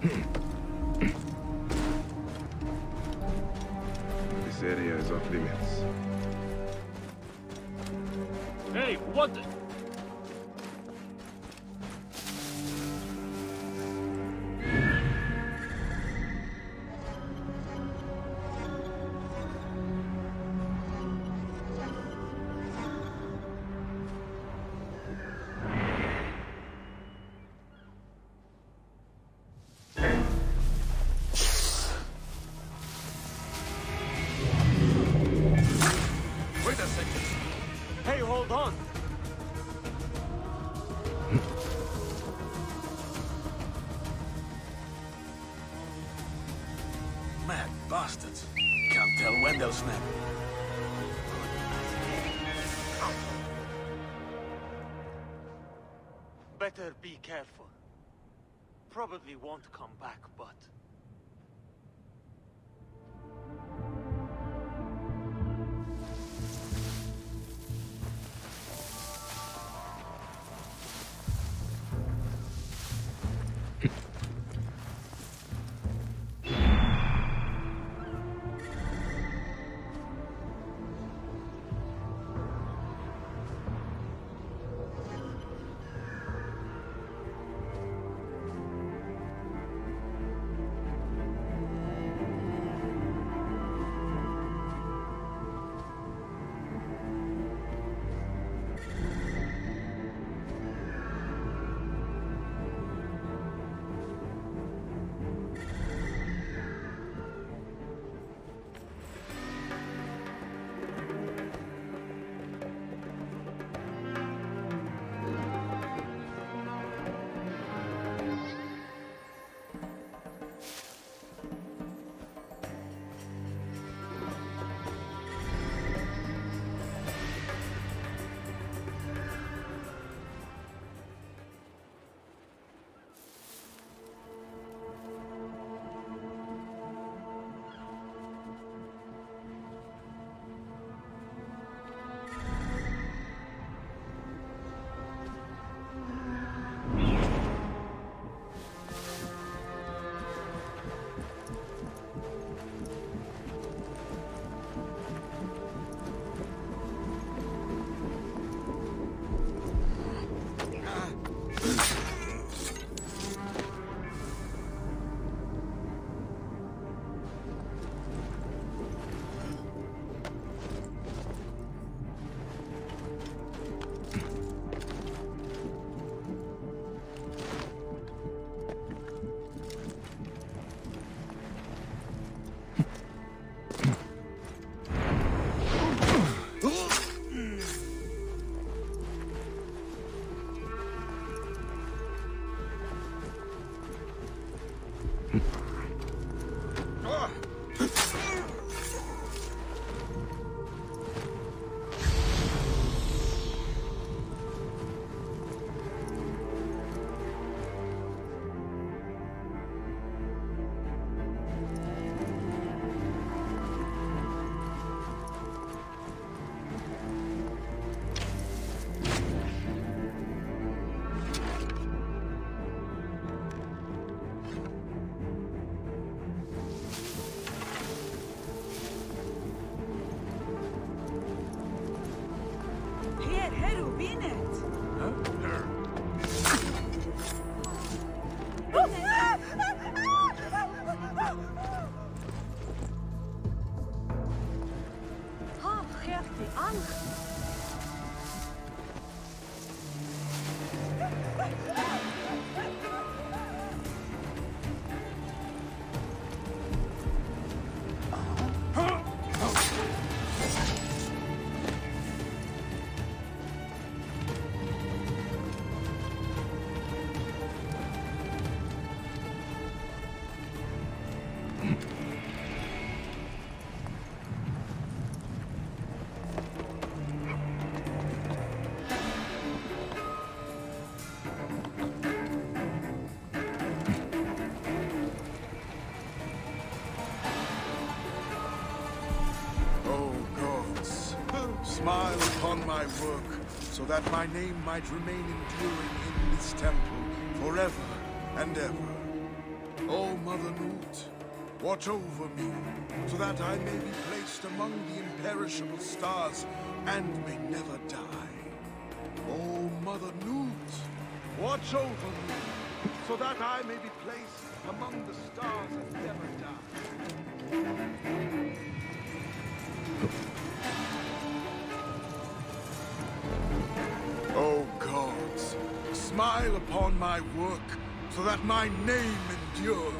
this area is off limits. Hey, what the... Better be careful. Probably won't come. my work, so that my name might remain enduring in this temple forever and ever. O oh, Mother Nut, watch over me, so that I may be placed among the imperishable stars and may never die. O oh, Mother Nut, watch over me, so that I may be placed among the stars and never die. Smile upon my work, so that my name endures.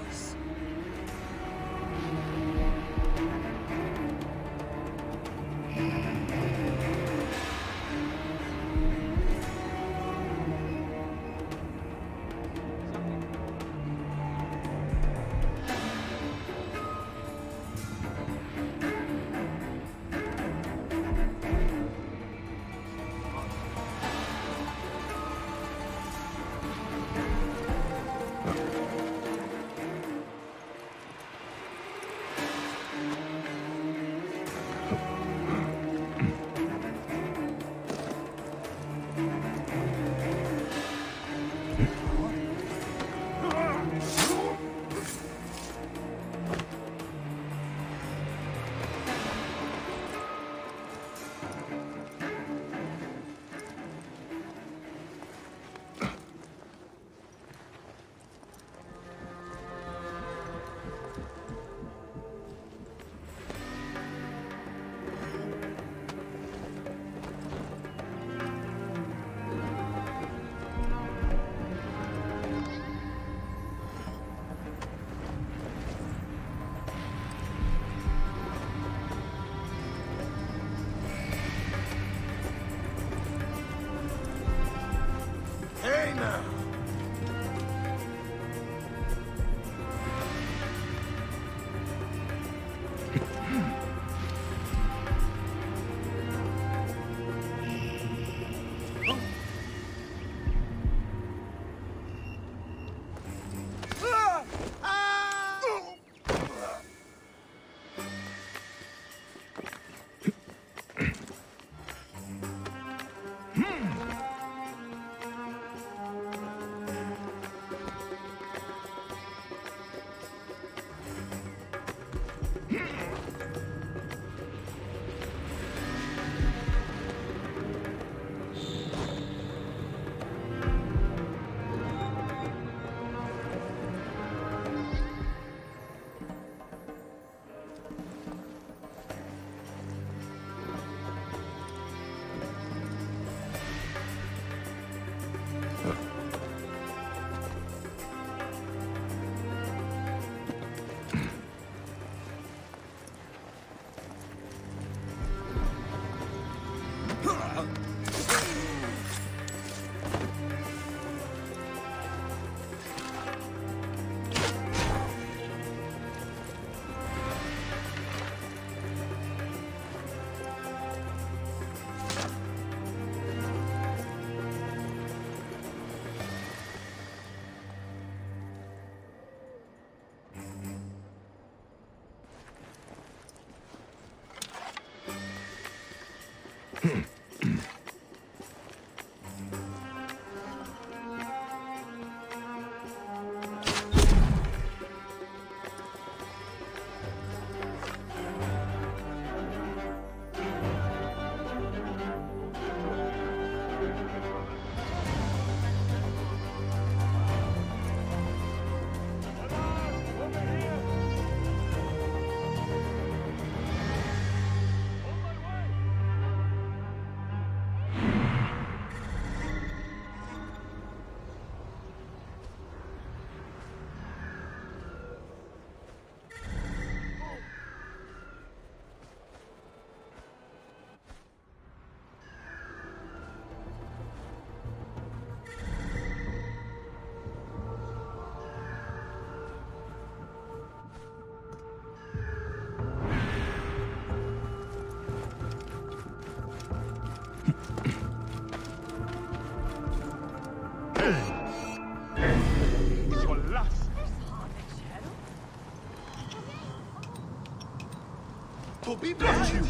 Toby bless you!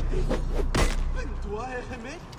Toi, Emmett?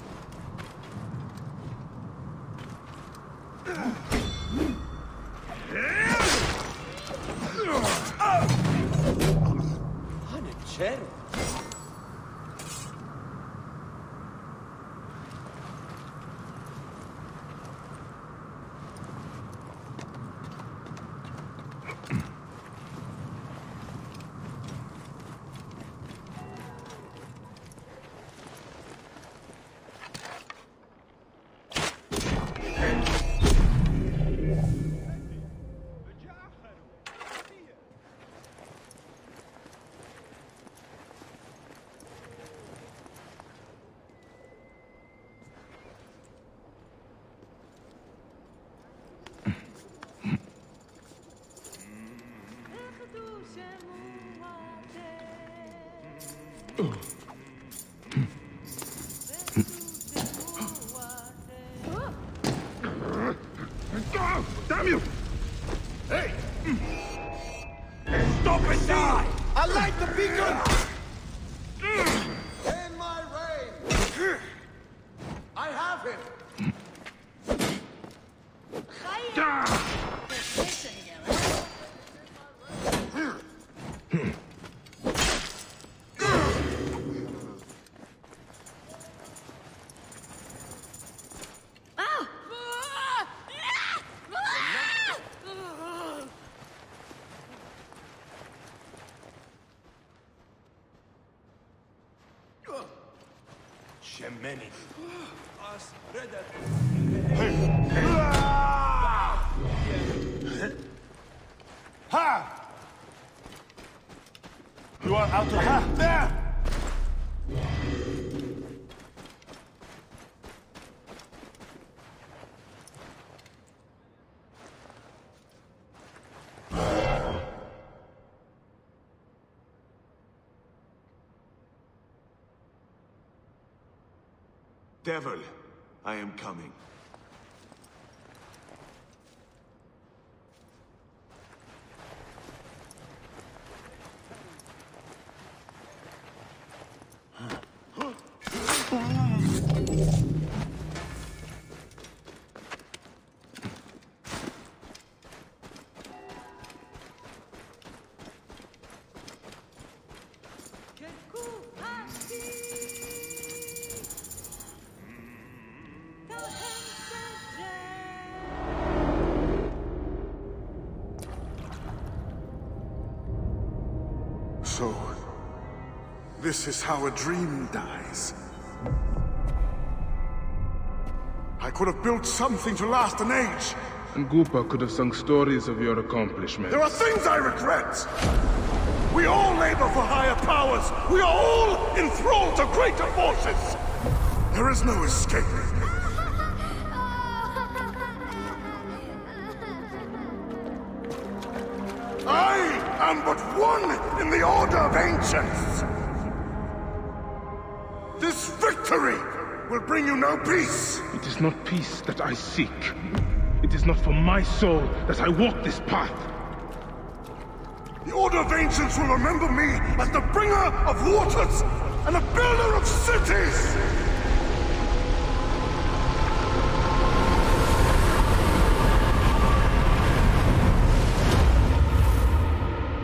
Ooh. Shemeni. Ha! You are out of ha! There! Devil, I am coming. This is how a dream dies. I could have built something to last an age. And Goopa could have sung stories of your accomplishments. There are things I regret. We all labor for higher powers. We are all enthralled to greater forces. There is no escape. I am but one in the Order of Ancients. No peace. It is not peace that I seek. It is not for my soul that I walk this path. The Order of Ancients will remember me as the bringer of waters and the builder of cities!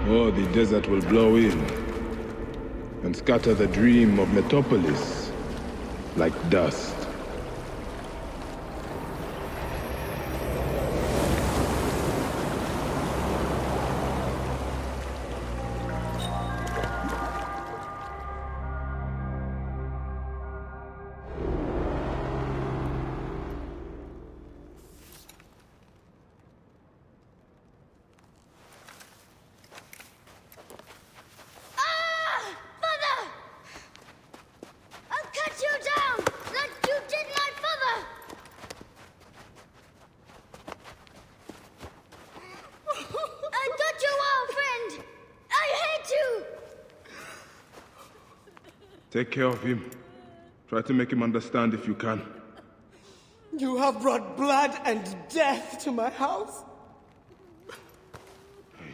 Or the desert will blow in and scatter the dream of Metropolis like dust. Take care of him. Try to make him understand if you can. You have brought blood and death to my house.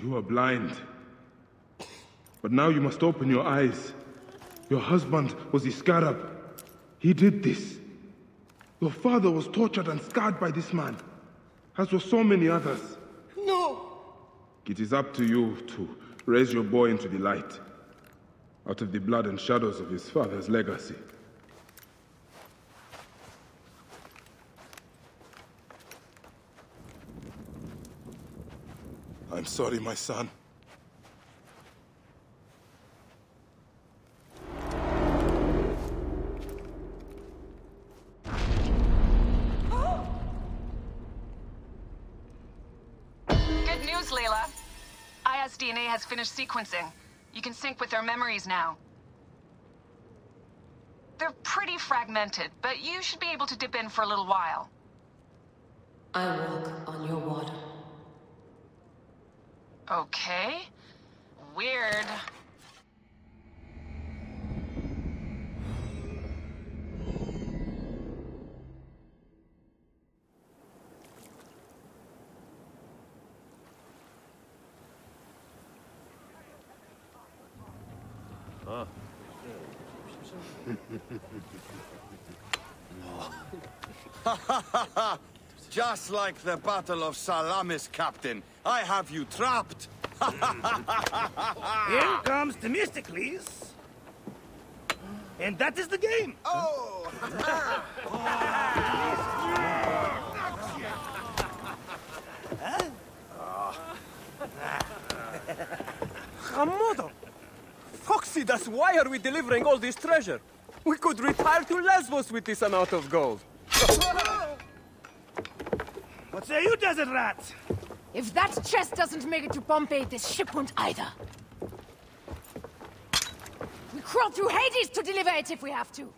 You are blind. But now you must open your eyes. Your husband was Iskarab. He did this. Your father was tortured and scarred by this man, as were so many others. No! It is up to you to raise your boy into the light, out of the blood and shadows of his father's legacy. I'm sorry, my son. Good news, Layla. Aya's DNA has finished sequencing. You can sync with their memories now. They're pretty fragmented, but you should be able to dip in for a little while. I walk on your water. Okay. Weird. Just like the Battle of Salamis, Captain. I have you trapped. Here comes Themistocles. And that is the game. Oh! Hamodo! Phoxidas, why are we delivering all this treasure? We could retire to Lesbos with this amount of gold. What say you, desert rat? If that chest doesn't make it to Pompey, this ship won't either. We crawl through Hades to deliver it if we have to.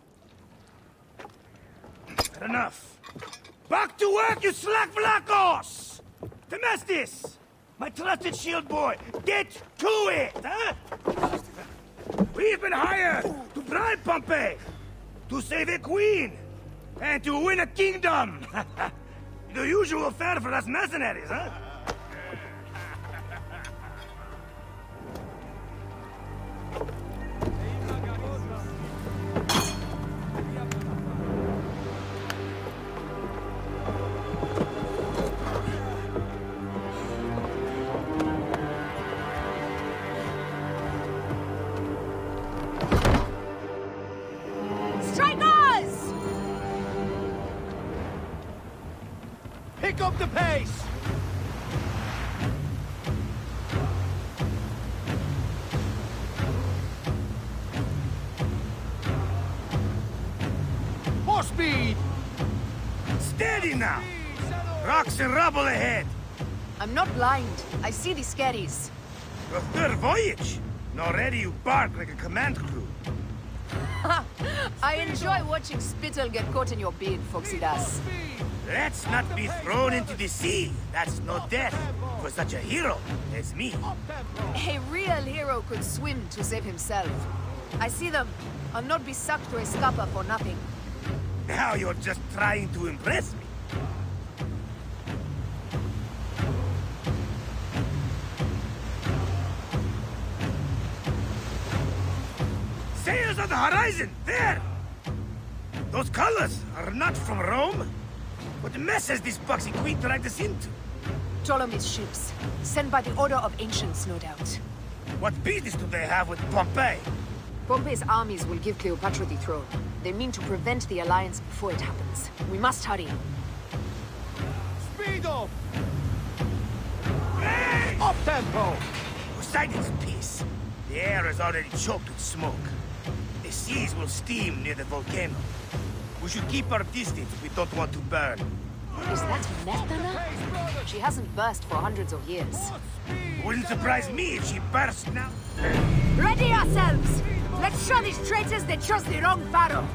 Enough. Back to work, you slack Vlakos! Temestis! My trusted shield boy, get to it, huh? We've been hired to bribe Pompey, to save a queen, and to win a kingdom. the usual fare for us mercenaries, huh? Blind. I see the skerries. Your third voyage! And already you bark like a command crew. I enjoy watching spittle get caught in your beard, Phoxidas. Let's not be thrown into the sea. That's no death for such a hero as me. A real hero could swim to save himself. I see them. I'll not be sucked to a scupper for nothing. Now you're just trying to impress horizon! There! Those colors are not from Rome. What mess has this boxy queen dragged us into? Ptolemy's ships. Sent by the Order of Ancients, no doubt. What business do they have with Pompey? Pompey's armies will give Cleopatra the throne. They mean to prevent the alliance before it happens. We must hurry. Speed up! Up tempo! Poseidon's peace. The air is already choked with smoke. The seas will steam near the volcano. We should keep our distance if we don't want to burn. Is that Methana? She hasn't burst for hundreds of years. Wouldn't surprise me if she burst now. Ready ourselves! Let's show these traitors they chose the wrong pharaoh!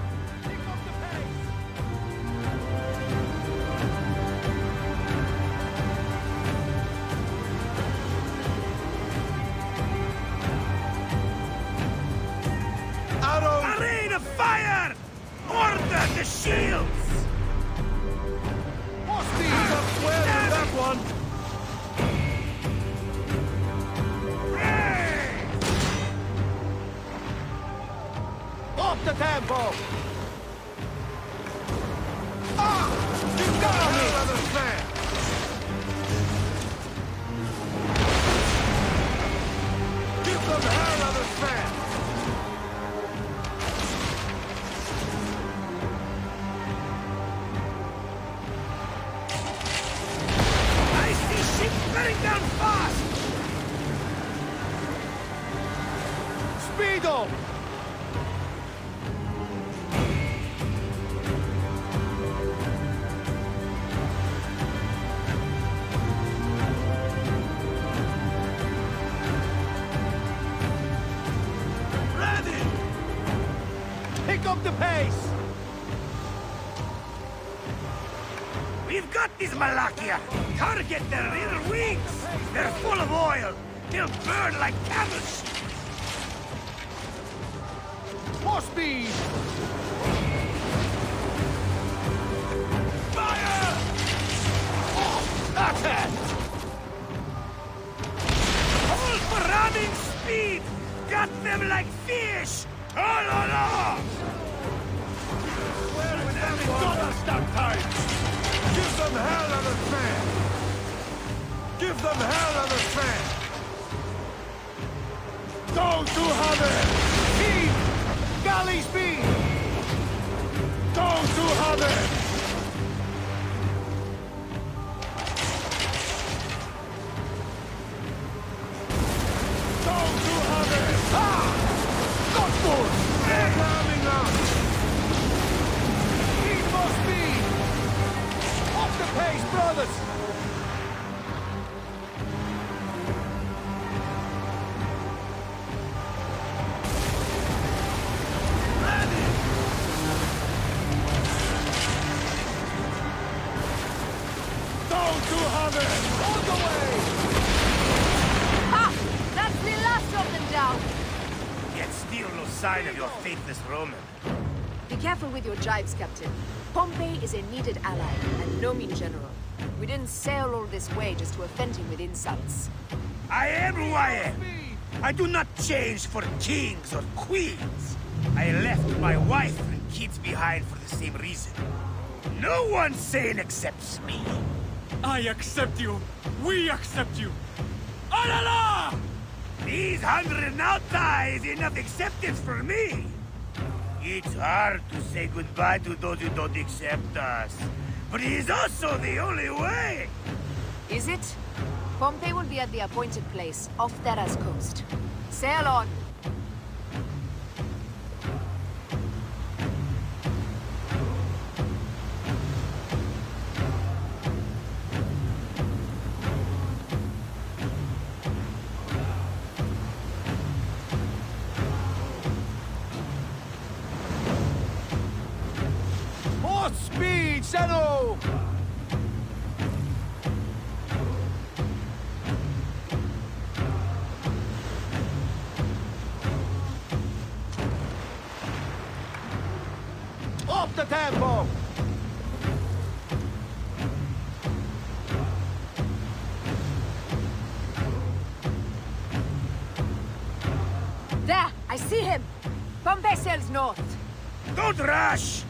Careful with your jibes, Captain. Pompey is a needed ally, and no mean general. We didn't sail all this way just to offend him with insults. I am who I am. I do not change for kings or queens. I left my wife and kids behind for the same reason. No one sane accepts me. I accept you. We accept you. Alala! These hundred nauta is enough acceptance for me. It's hard to say goodbye to those who don't accept us. But it is also the only way. Is it? Pompey will be at the appointed place, off Terra's coast. Sail on! Seno! Off the tempo! There! I see him! Pompey sails north. Don't rush!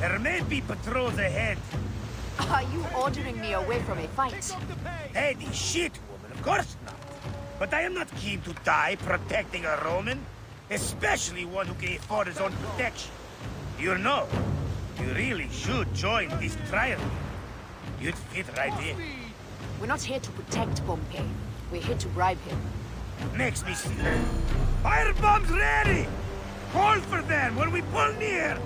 There may be patrols ahead. Are you ordering me away from a fight? Lady shit, woman, of course not. But I am not keen to die protecting a Roman. Especially one who can afford his own protection. You know, you really should join this trial. You'd fit right in. We're not here to protect Pompey. We're here to bribe him. Makes me sick. Fire bombs ready! Call for them when we pull near!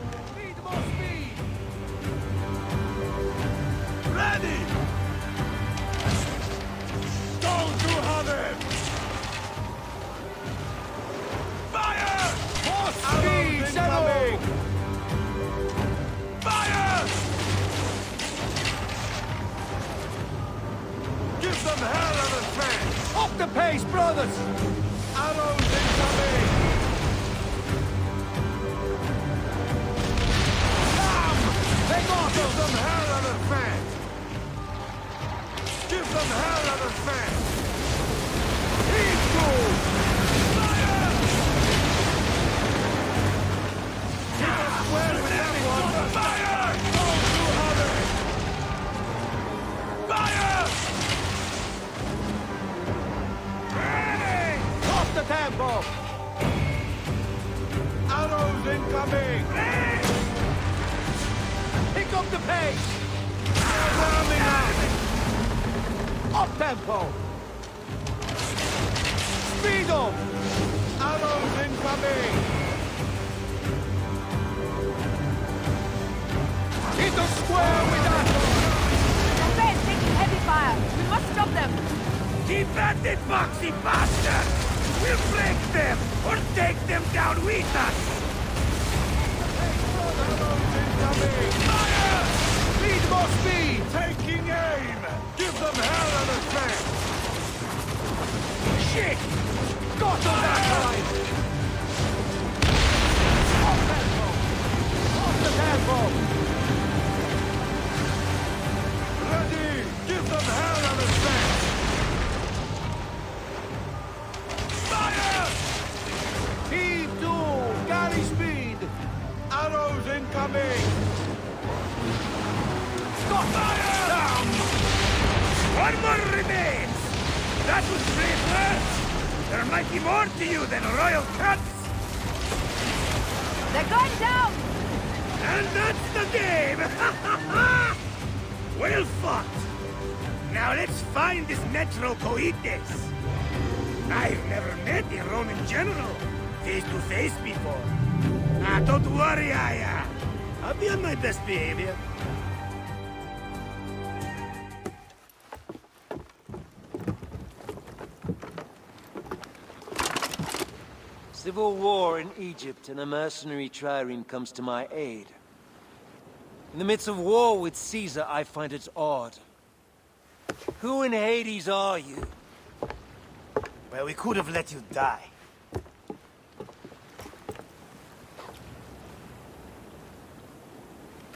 The pace, brothers! Arrows incoming! Take off! Give them hell tempo! Arrows incoming! Pick up the pace! Coming up! Up tempo! Speed up! Arrows incoming! Hit the square with that! Pompey is taking heavy fire. We must stop them. Keep at it, boxy bastard! We'll break them, or take them down with us! Fire! Need more speed! Taking aim! Give them hell of a chance! Shit! Got on that side! War in Egypt and a mercenary trireme comes to my aid. In the midst of war with Caesar, I find it odd. Who in Hades are you? Well, we could have let you die.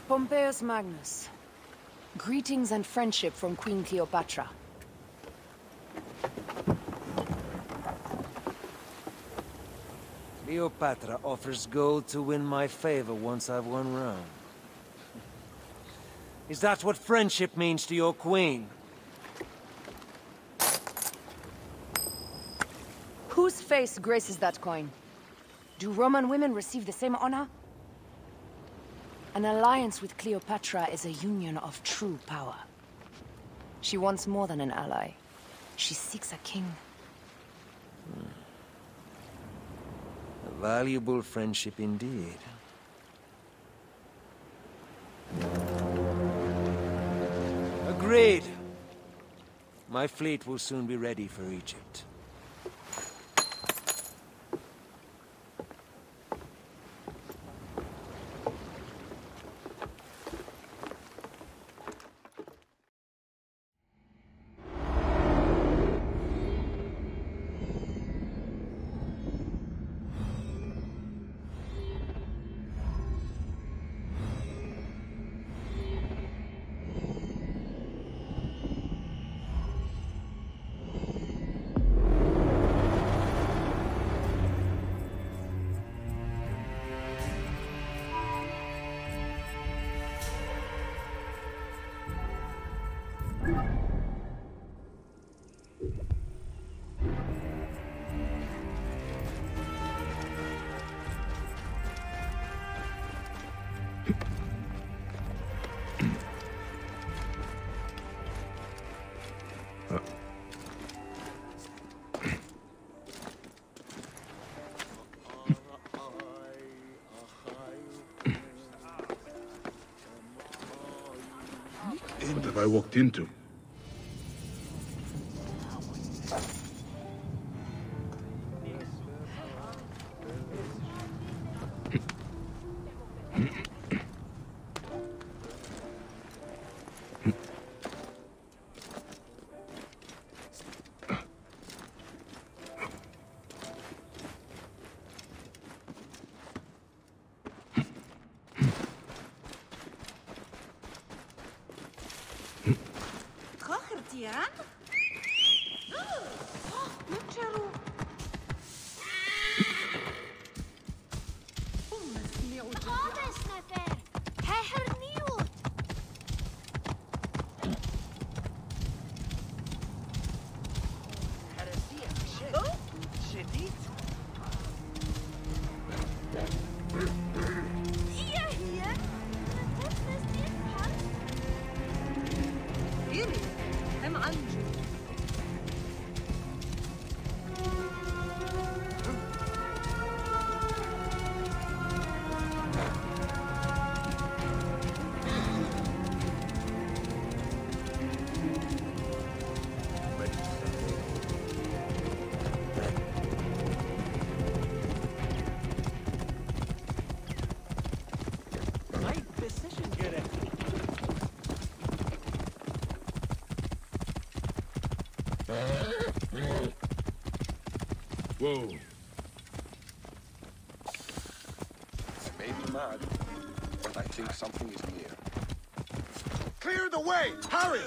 Pompeius Magnus. Greetings and friendship from Queen Cleopatra. Cleopatra offers gold to win my favor once I've won Rome. Is that what friendship means to your queen? Whose face graces that coin? Do Roman women receive the same honor? An alliance with Cleopatra is a union of true power. She wants more than an ally. She seeks a king. A valuable friendship indeed. Agreed. My fleet will soon be ready for Egypt. I walked into? Something is near. Clear the way! Hurry!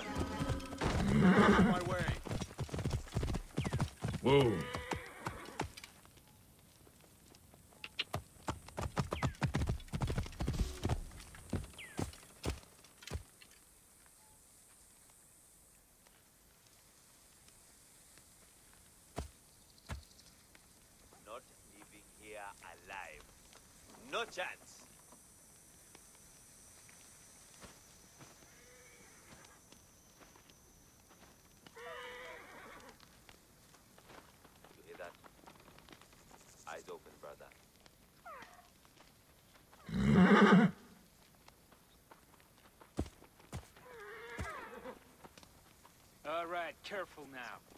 my way. Whoa. All right, careful now.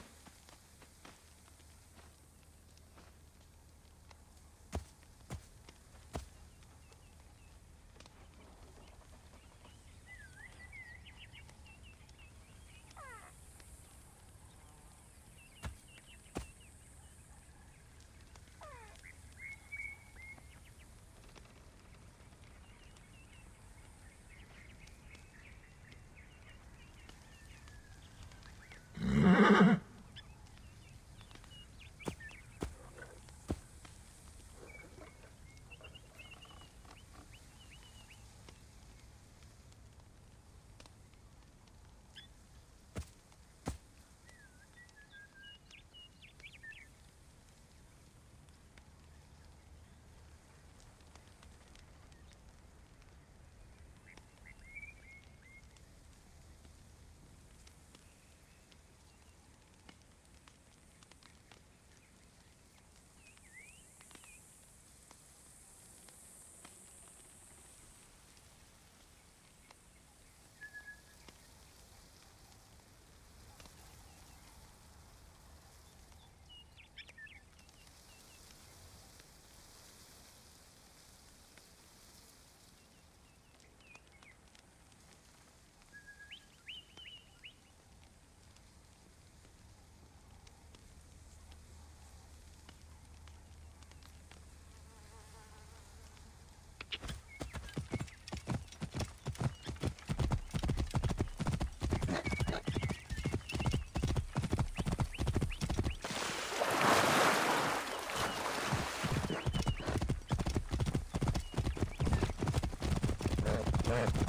fuck?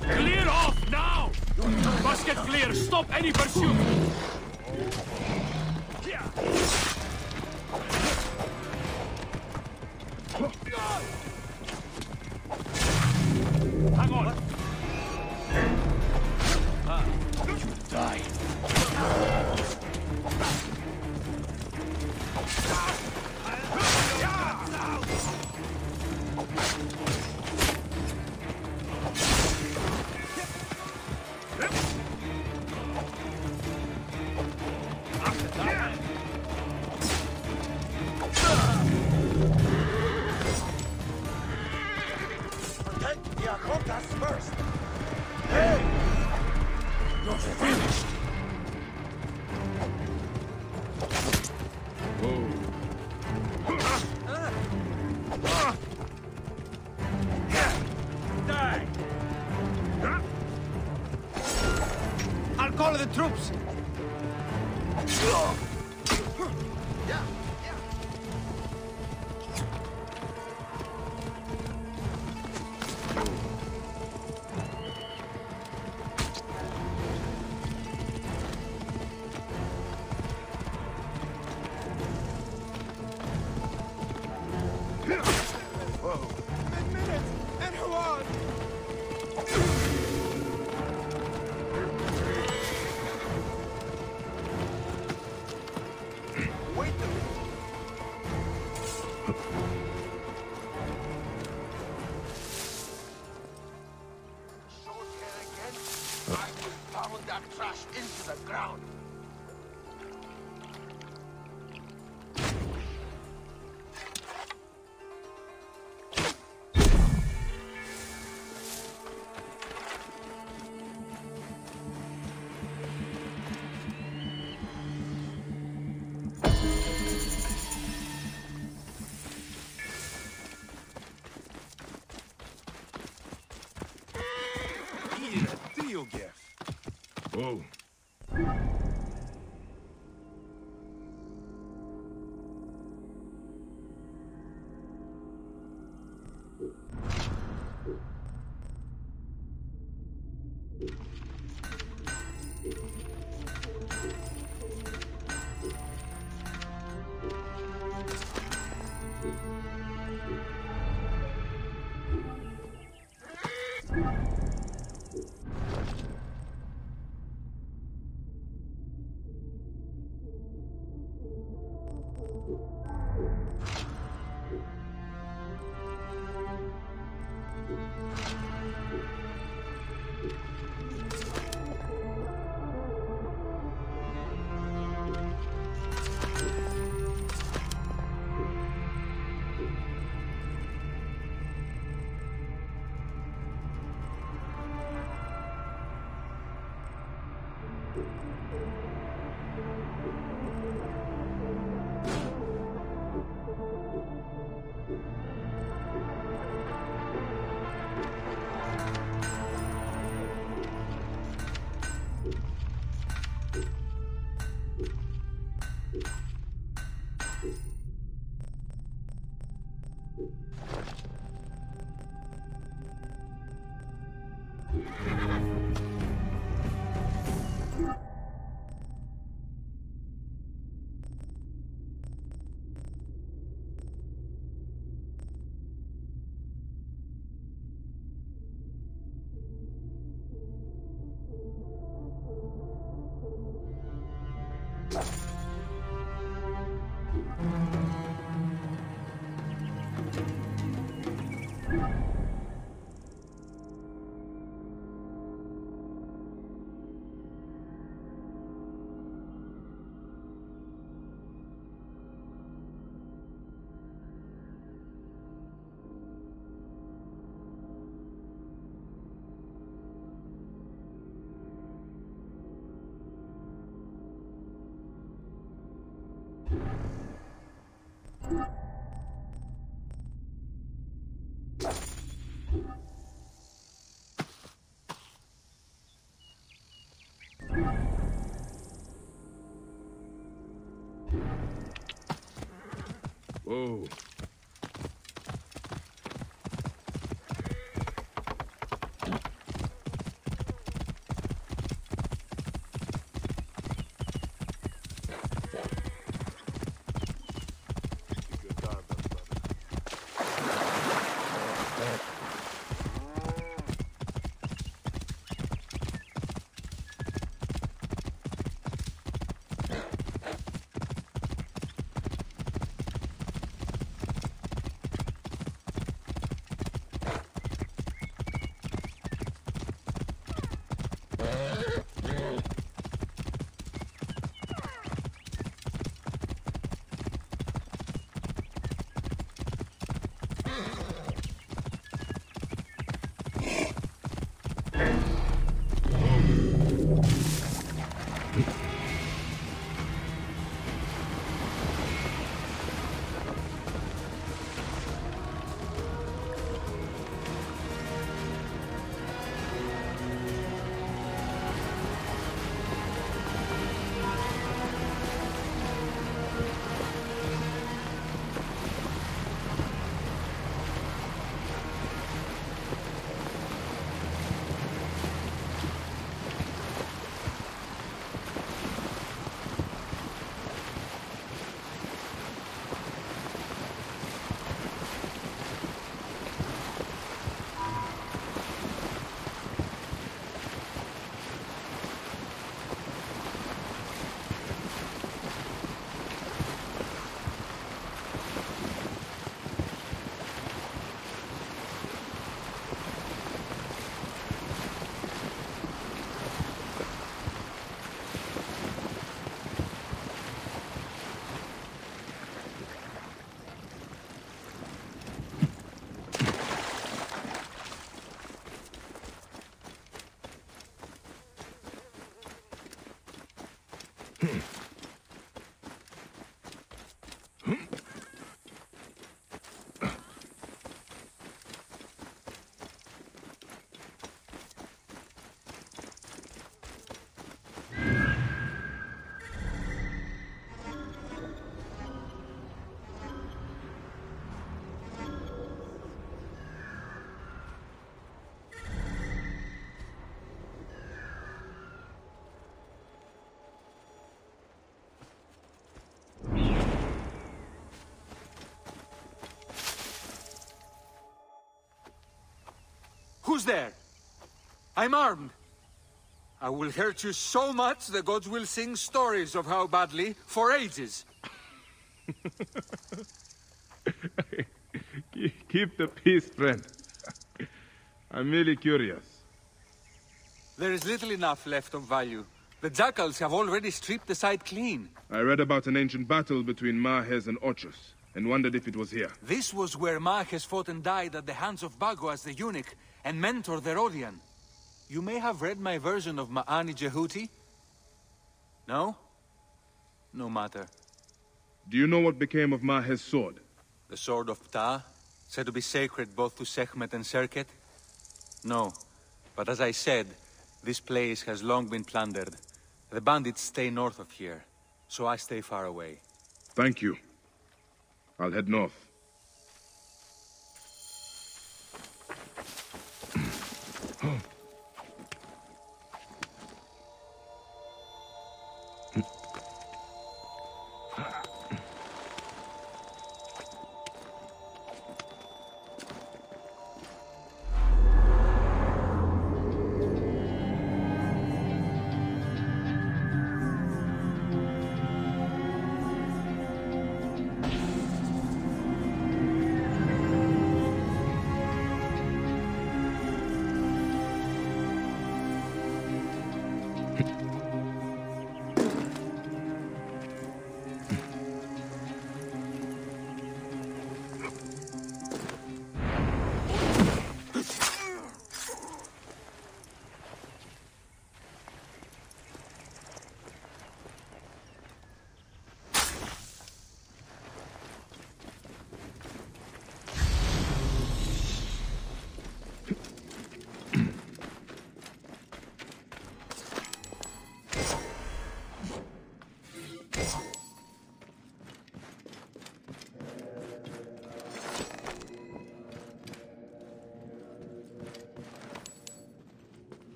Clear off now! Basket clear! Stop any pursuit! Whoa. Whoa. Who's there? I'm armed. I will hurt you so much the gods will sing stories of how badly for ages. Keep the peace, friend. I'm merely curious. There is little enough left of value. The jackals have already stripped the site clean. I read about an ancient battle between Mahes and Ochus, and wondered if it was here. This was where Mahes fought and died at the hands of Bagoas the eunuch, and mentor the Rhodian. You may have read my version of Ma'ani Jehuti? No? No matter. Do you know what became of Mahes' sword? The sword of Ptah, said to be sacred both to Sekhmet and Serket? No. But as I said, this place has long been plundered. The bandits stay north of here, so I stay far away. Thank you. I'll head north.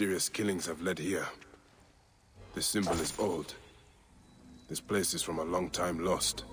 Mysterious killings have led here. This symbol is old. This place is from a long time lost.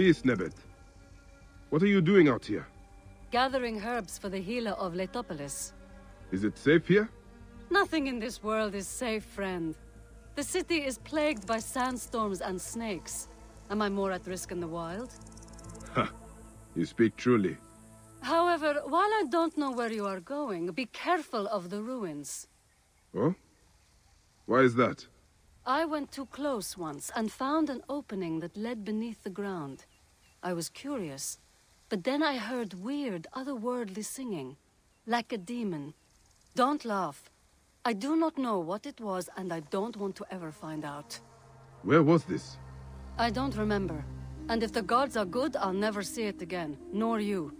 Peace, Nebet. What are you doing out here? Gathering herbs for the healer of Letopolis. Is it safe here? Nothing in this world is safe, friend. The city is plagued by sandstorms and snakes. Am I more at risk in the wild? Ha! You speak truly. However, while I don't know where you are going, be careful of the ruins. Oh? Why is that? I went too close once and found an opening that led beneath the ground. I was curious, but then I heard weird, otherworldly singing, like a demon. Don't laugh. I do not know what it was, and I don't want to ever find out. Where was this? I don't remember. And if the gods are good, I'll never see it again. Nor you.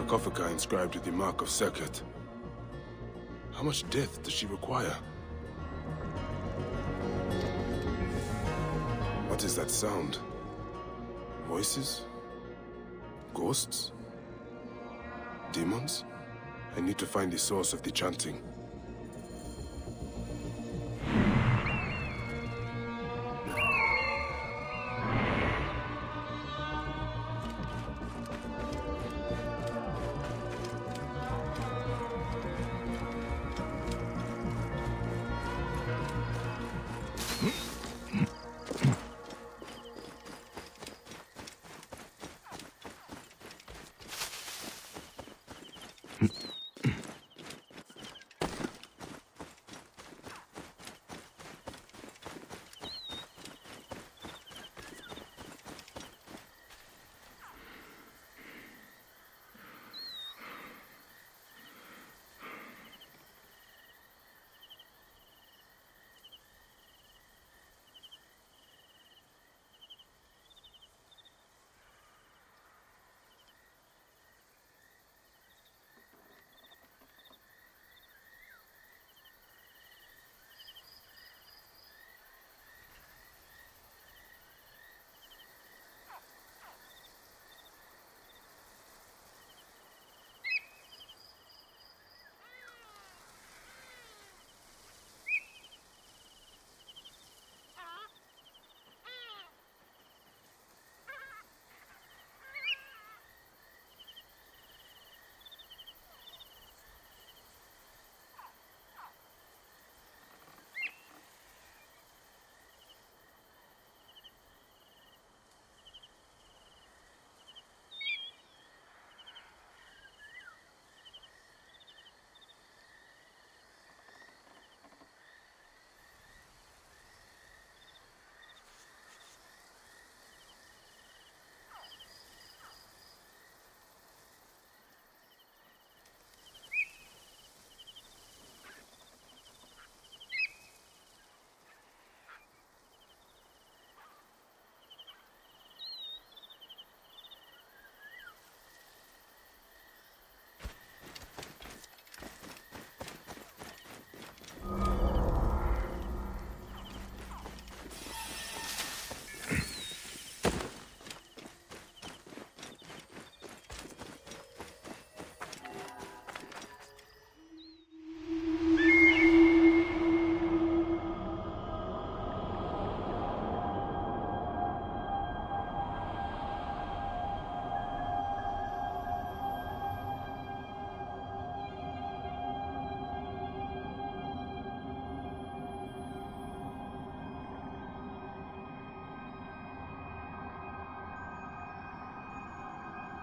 Sarcophaga inscribed with the mark of Serket. How much death does she require? What is that sound? Voices? Ghosts? Demons? I need to find the source of the chanting.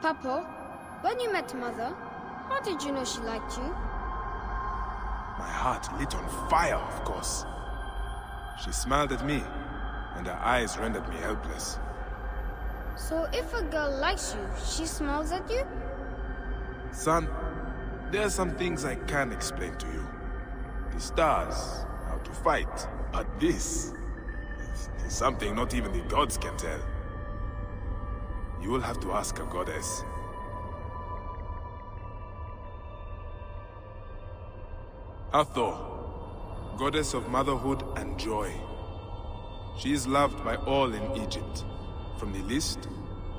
Papa, when you met Mother, how did you know she liked you? My heart lit on fire, of course. She smiled at me, and her eyes rendered me helpless. So if a girl likes you, she smiles at you? Son, there are some things I can't explain to you. the stars, how to fight. But this is something not even the gods can tell. You will have to ask a goddess. Hathor, goddess of motherhood and joy. She is loved by all in Egypt, from the least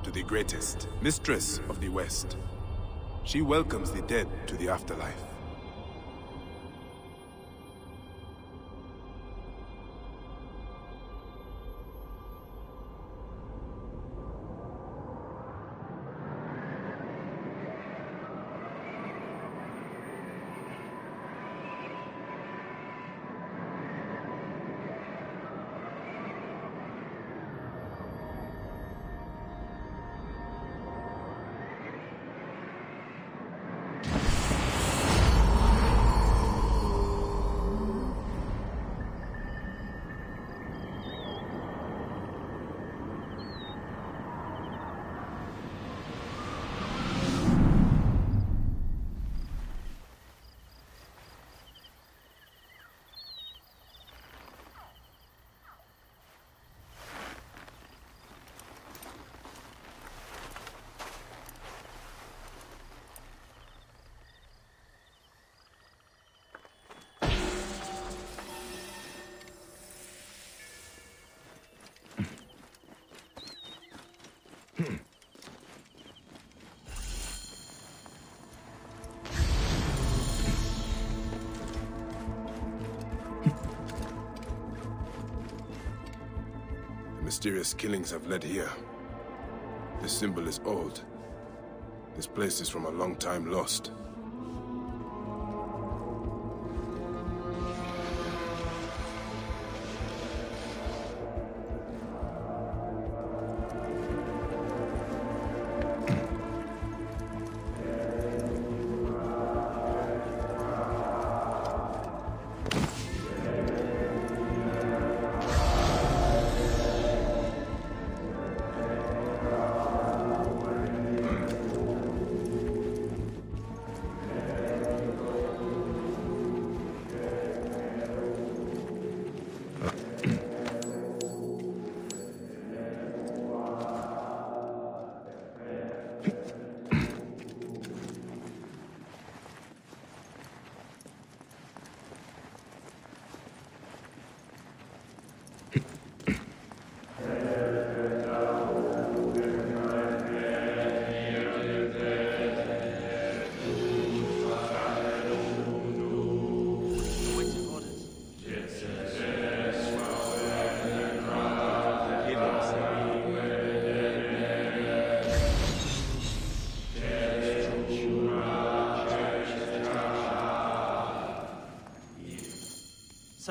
to the greatest, mistress of the West. She welcomes the dead to the afterlife. The mysterious killings have led here. This symbol is old. This place is from a long time lost.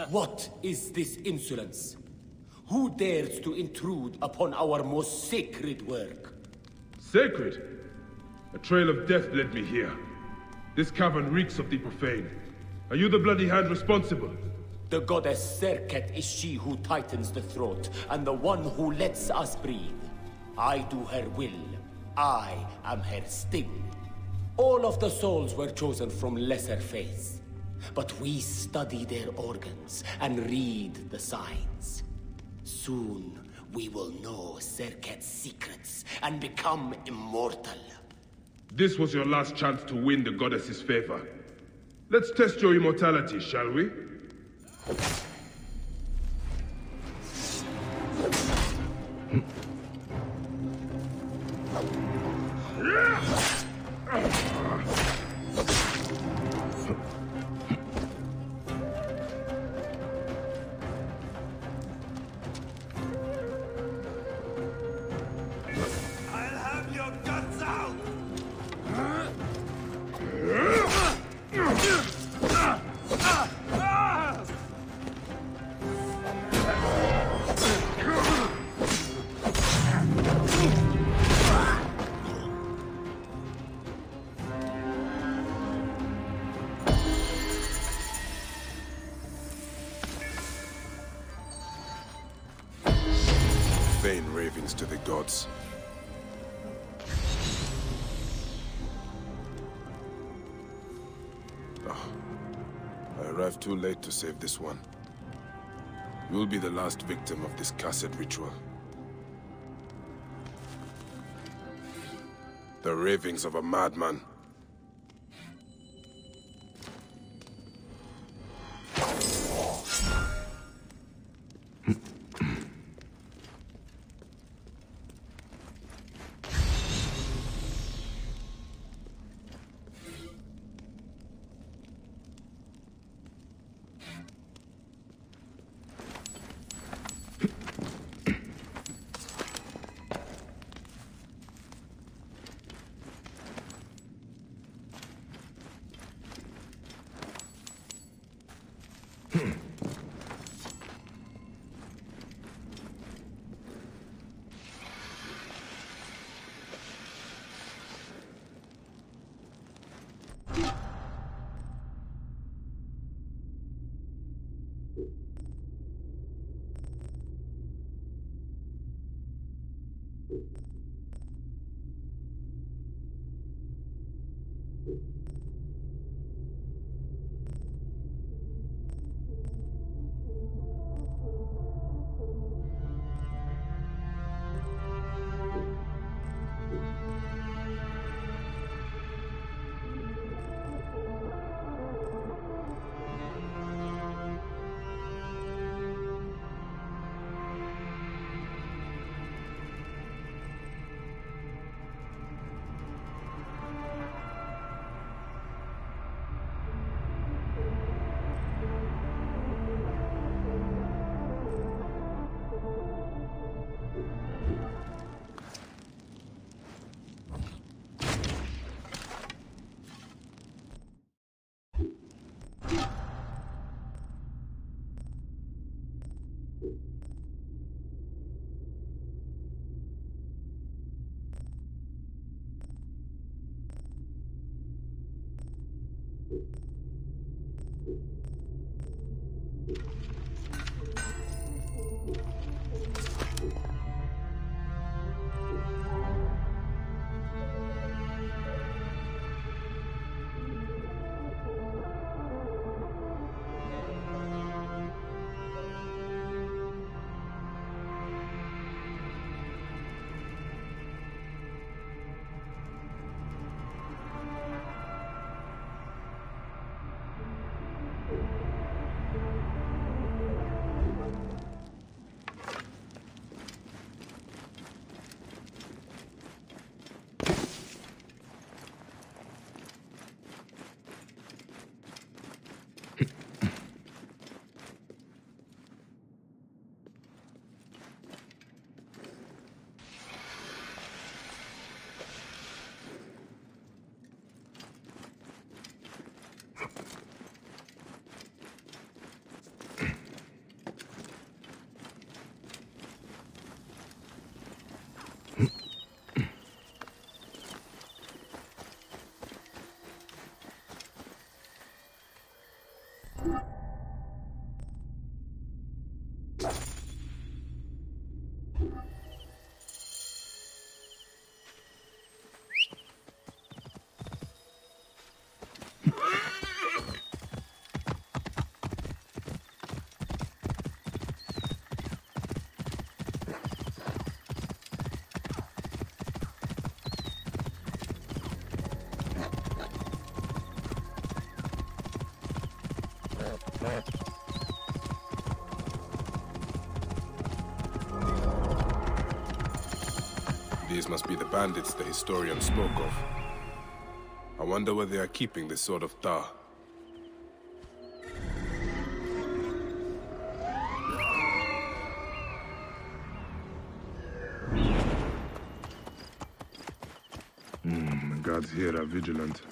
What is this insolence? Who dares to intrude upon our most sacred work? Sacred? A trail of death led me here. This cavern reeks of the profane. Are you the bloody hand responsible? The goddess Serket is she who tightens the throat, and the one who lets us breathe. I do her will. I am her sting. All of the souls were chosen from lesser faiths. But we study their organs and read the signs. Soon, we will know Serket's secrets and become immortal. This was your last chance to win the goddess's favor. Let's test your immortality, shall we? Ah, I arrived too late to save this one. You'll be the last victim of this cursed ritual. The ravings of a madman. These must be the bandits the historian spoke of. I wonder where they are keeping this sort of tar. Hmm, the guards here are vigilant.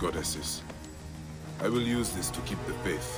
Goddesses. I will use this to keep the faith.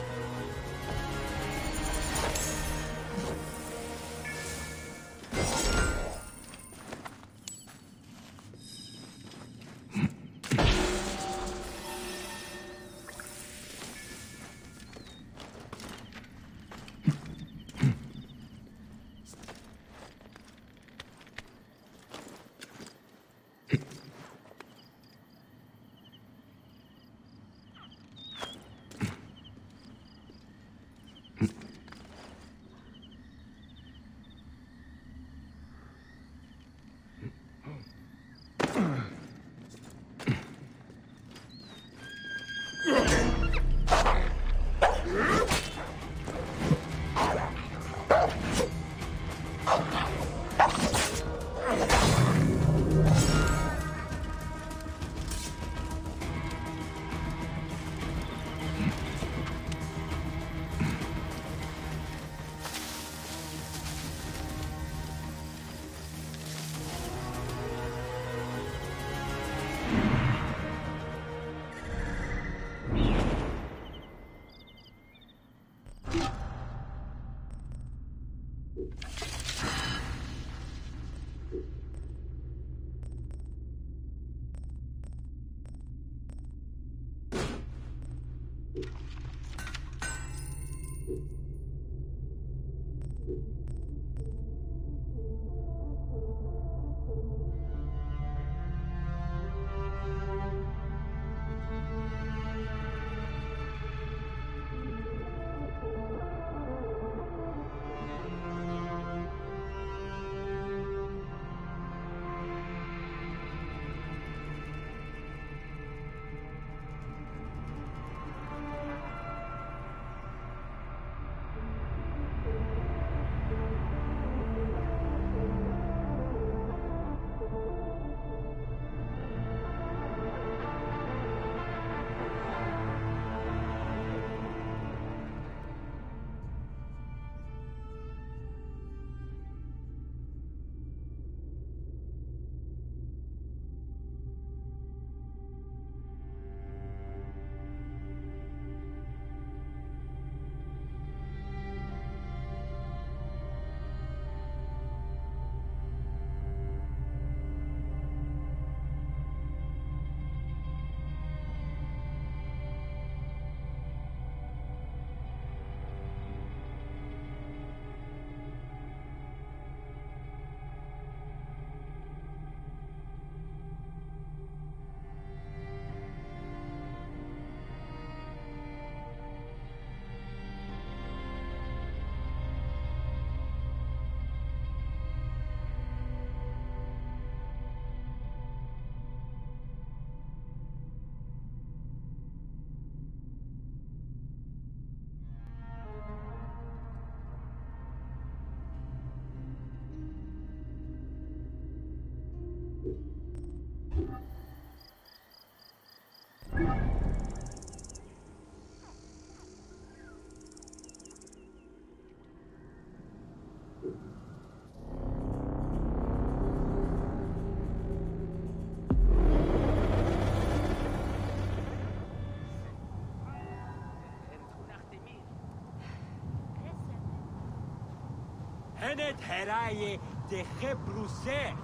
Henet heraye de hebruse.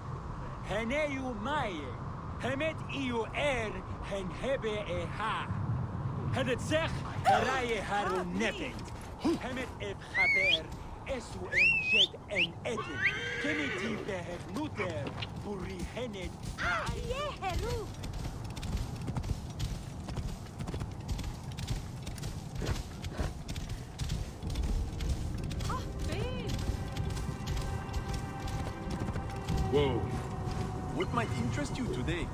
Heneu maye. Hemet iu er hen hebe e ha. Henet zech heraye haru nepet. Hemet eb haber esu en jed en eden. Kemiti beher nuter buri Whoa. What might interest you today?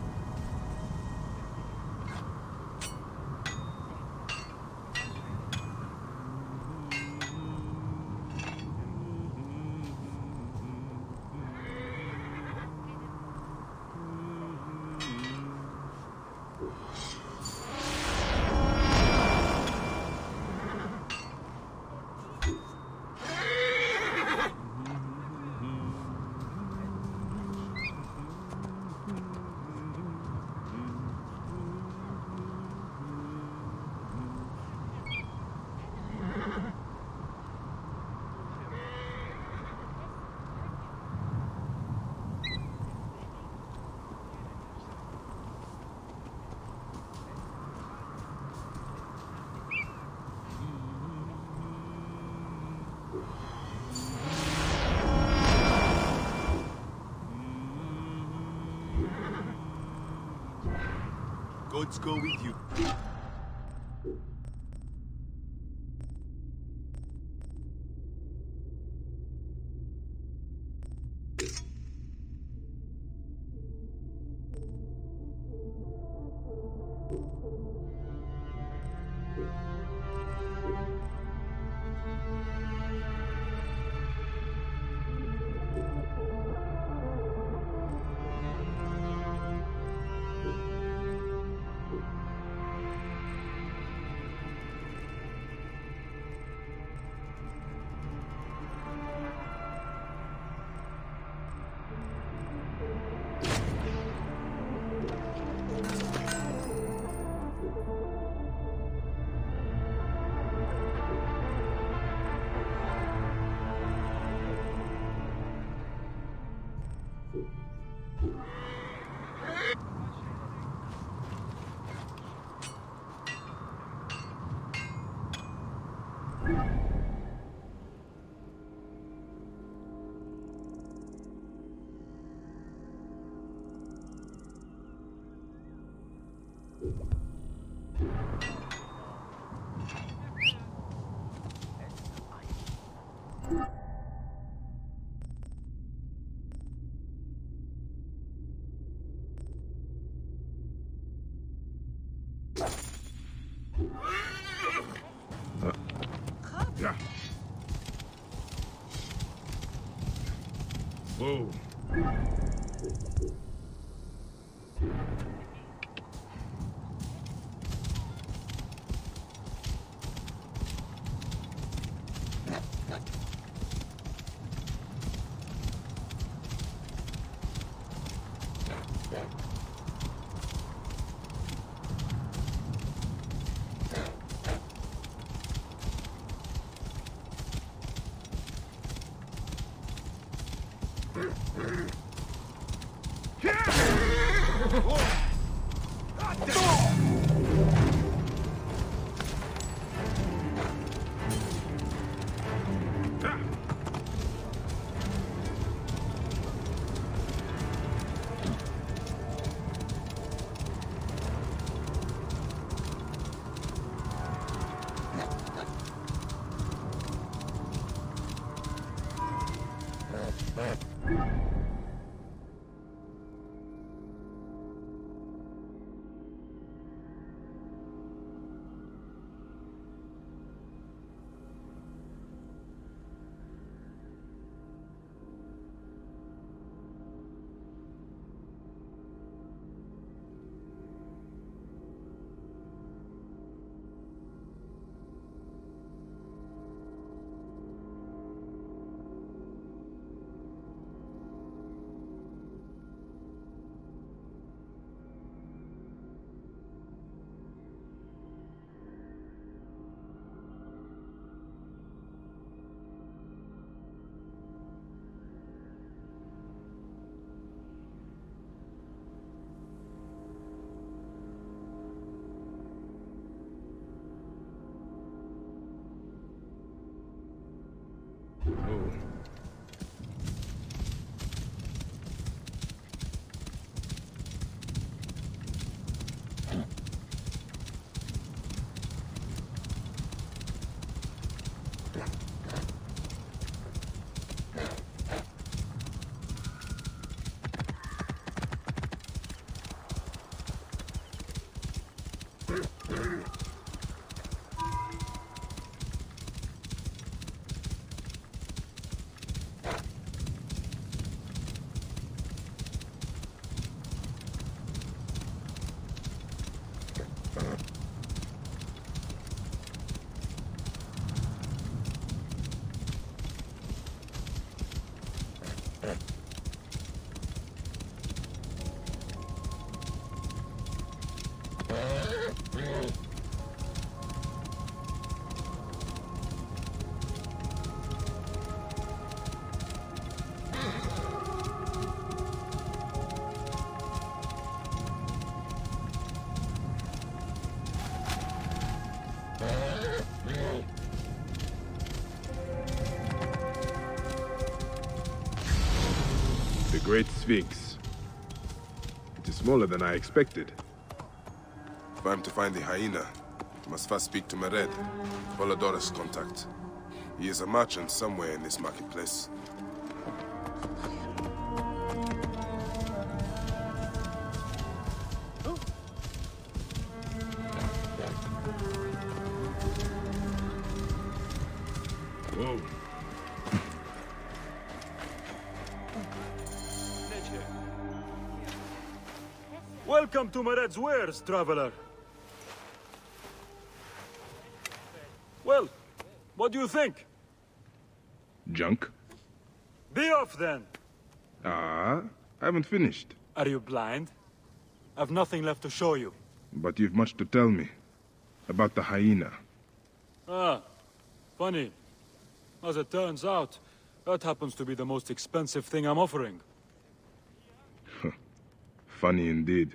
Gods go with Whoa. Sphinx. It is smaller than I expected. If I'm to find the hyena, I must first speak to Mered, Apollodorus' contact. He is a merchant somewhere in this marketplace. Mered's wares, traveler. Well, what do you think? Junk? Be off then! Ah, I haven't finished. Are you blind? I've nothing left to show you. But you've much to tell me. About the hyena. Ah, funny. As it turns out, that happens to be the most expensive thing I'm offering. Funny indeed.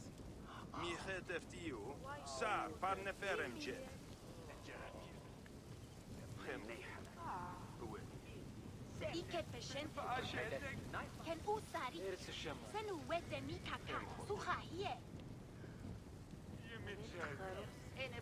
ميخات افتيو صار بارنا فارم جاب خميح إيكا بشنتو كان أو ساري سنو وادا ميكا كا سوخا هي يمين جاي أنا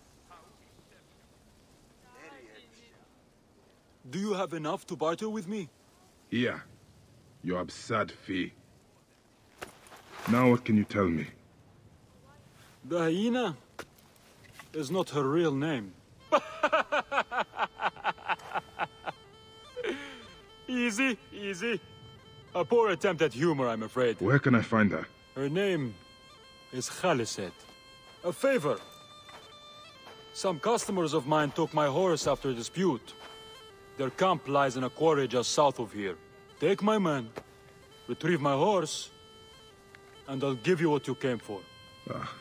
Do you have enough to barter with me? Here. You absurd fee. Now what can you tell me? The hyena is not her real name. easy, easy. A poor attempt at humor, I'm afraid. Where can I find her? Her name is Khaliset. A favor. Some customers of mine took my horse after a dispute. Their camp lies in a quarry just south of here. Take my men, retrieve my horse, and I'll give you what you came for. Ah,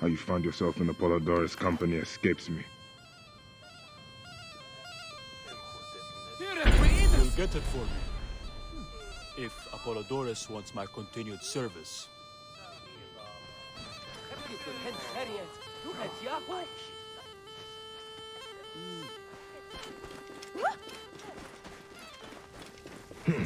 how you find yourself in Apollodorus' company escapes me. You'll get it for me. If Apollodorus wants my continued service. Hmm. Hmm.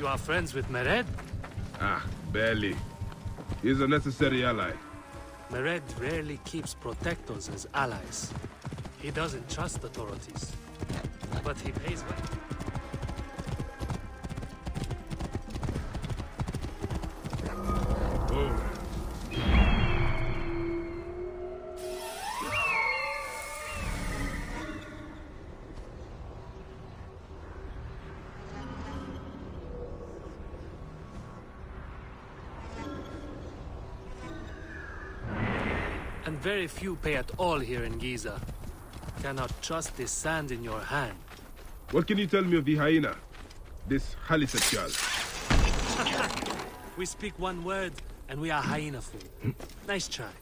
You are friends with Mered? Ah, barely. He's a necessary ally. Mered rarely keeps protectors as allies. He doesn't trust authorities. But he pays well. Very few pay at all here in Giza. Cannot trust this sand in your hand. What can you tell me of the hyena? This Khaliset girl. we speak one word, and we are hyena food. nice try.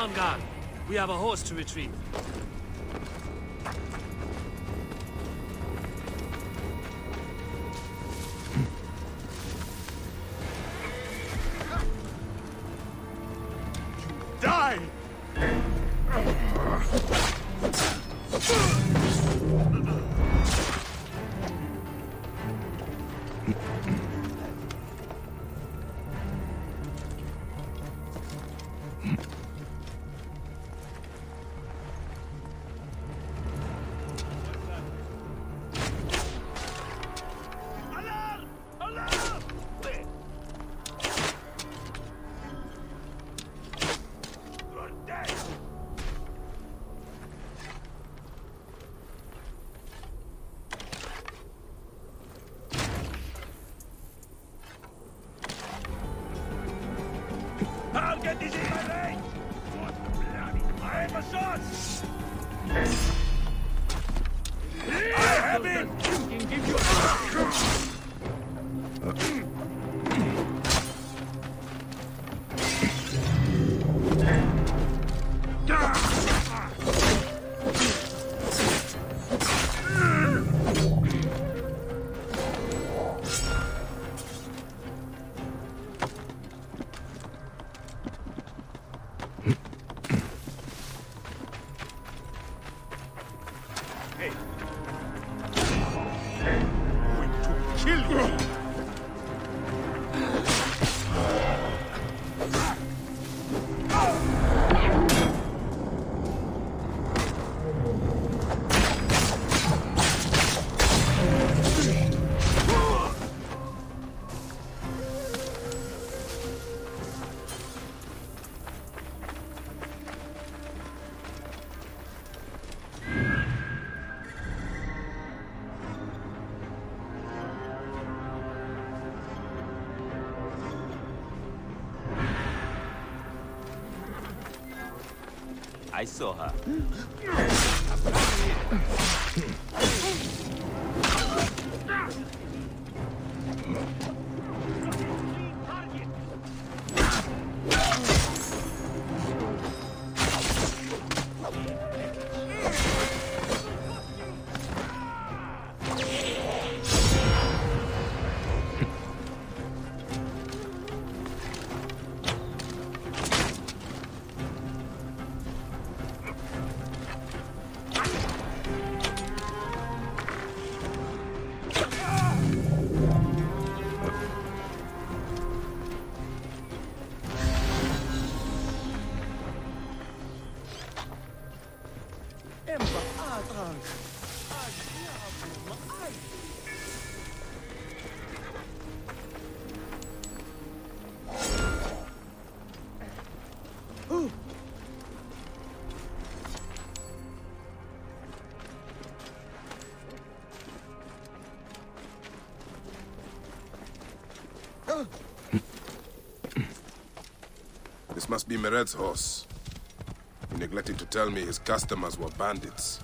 On guard. We have a horse to retrieve. Must be Mered's horse. He neglected to tell me his customers were bandits.